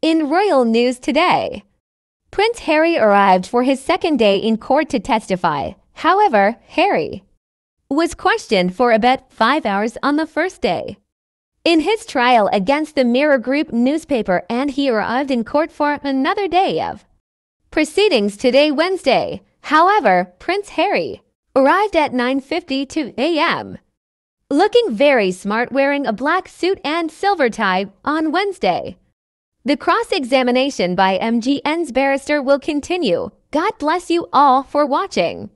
In royal news today, Prince Harry arrived for his second day in court to testify. However, Harry was questioned for about five hours on the first day. In his trial against the Mirror Group newspaper, and he arrived in court for another day of proceedings today, Wednesday. However, Prince Harry arrived at 9:52 a.m. looking very smart wearing a black suit and silver tie on Wednesday. The cross-examination by MGN's barrister will continue. God bless you all for watching.